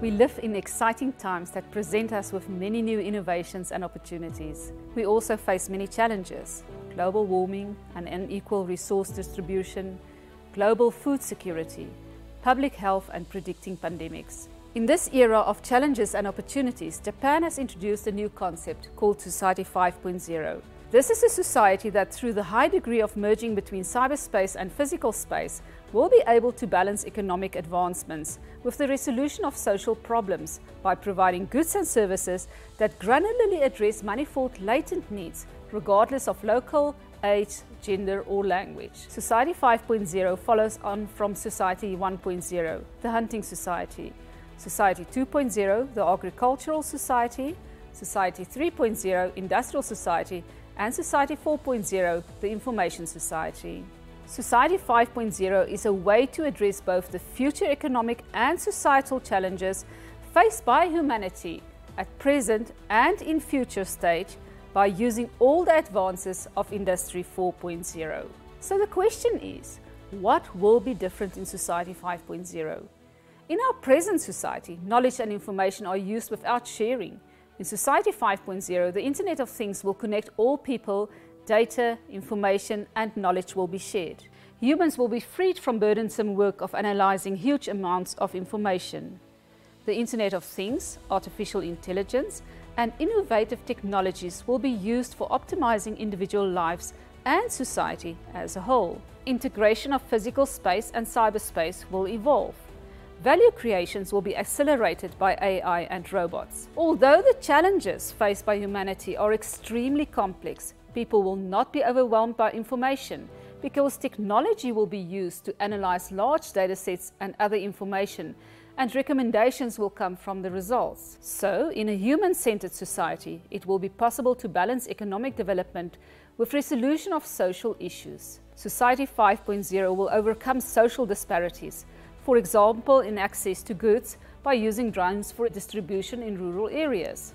We live in exciting times that present us with many new innovations and opportunities. We also face many challenges global warming and unequal resource distribution, global food security, public health, and predicting pandemics. In this era of challenges and opportunities, Japan has introduced a new concept called Society 5.0. This is a society that, through the high degree of merging between cyberspace and physical space, will be able to balance economic advancements with the resolution of social problems by providing goods and services that granularly address manifold latent needs regardless of local, age, gender or language. Society 5.0 follows on from Society 1.0, the Hunting Society, Society 2.0, the Agricultural Society, Society 3.0, Industrial Society, and Society 4.0, the Information Society. Society 5.0 is a way to address both the future economic and societal challenges faced by humanity at present and in future stage by using all the advances of Industry 4.0. So the question is, what will be different in Society 5.0? In our present society, knowledge and information are used without sharing. In Society 5.0, the Internet of Things will connect all people, data, information and knowledge will be shared. Humans will be freed from burdensome work of analyzing huge amounts of information. The Internet of Things, artificial intelligence and innovative technologies will be used for optimizing individual lives and society as a whole. Integration of physical space and cyberspace will evolve. Value creations will be accelerated by AI and robots. Although the challenges faced by humanity are extremely complex, people will not be overwhelmed by information because technology will be used to analyze large data sets and other information and recommendations will come from the results. So, in a human-centered society, it will be possible to balance economic development with resolution of social issues. Society 5.0 will overcome social disparities, for example in access to goods by using drones for distribution in rural areas.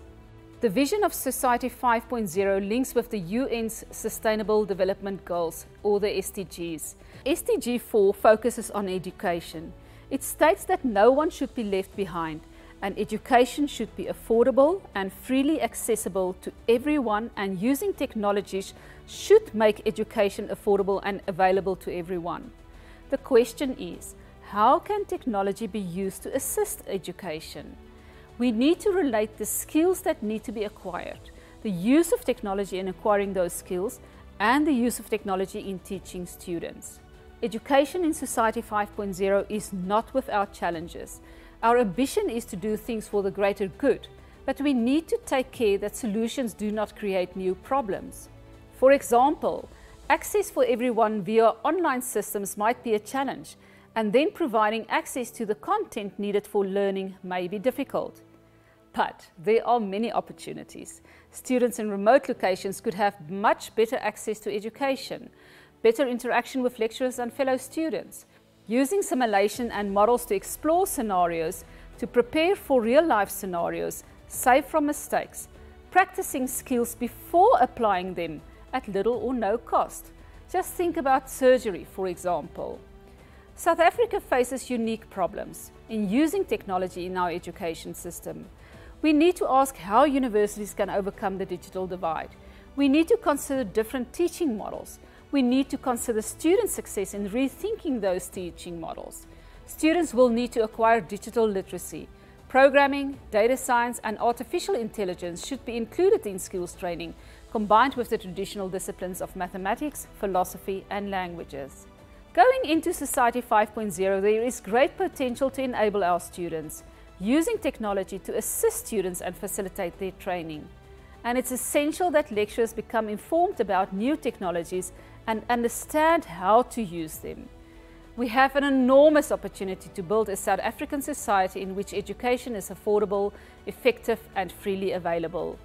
The vision of Society 5.0 links with the UN's Sustainable Development Goals, or the SDGs. SDG 4 focuses on education. It states that no one should be left behind and education should be affordable and freely accessible to everyone and using technologies should make education affordable and available to everyone. The question is, how can technology be used to assist education? We need to relate the skills that need to be acquired, the use of technology in acquiring those skills, and the use of technology in teaching students. Education in Society 5.0 is not without challenges. Our ambition is to do things for the greater good, but we need to take care that solutions do not create new problems. For example, access for everyone via online systems might be a challenge, and then providing access to the content needed for learning may be difficult. But there are many opportunities. Students in remote locations could have much better access to education better interaction with lecturers and fellow students, using simulation and models to explore scenarios, to prepare for real-life scenarios, save from mistakes, practicing skills before applying them at little or no cost. Just think about surgery, for example. South Africa faces unique problems in using technology in our education system. We need to ask how universities can overcome the digital divide. We need to consider different teaching models we need to consider student success in rethinking those teaching models. Students will need to acquire digital literacy. Programming, data science and artificial intelligence should be included in skills training, combined with the traditional disciplines of mathematics, philosophy and languages. Going into Society 5.0, there is great potential to enable our students, using technology to assist students and facilitate their training. And it's essential that lecturers become informed about new technologies and understand how to use them. We have an enormous opportunity to build a South African society in which education is affordable, effective and freely available.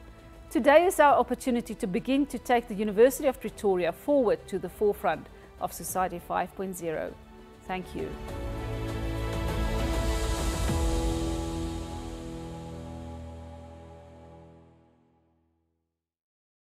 Today is our opportunity to begin to take the University of Pretoria forward to the forefront of Society 5.0. Thank you.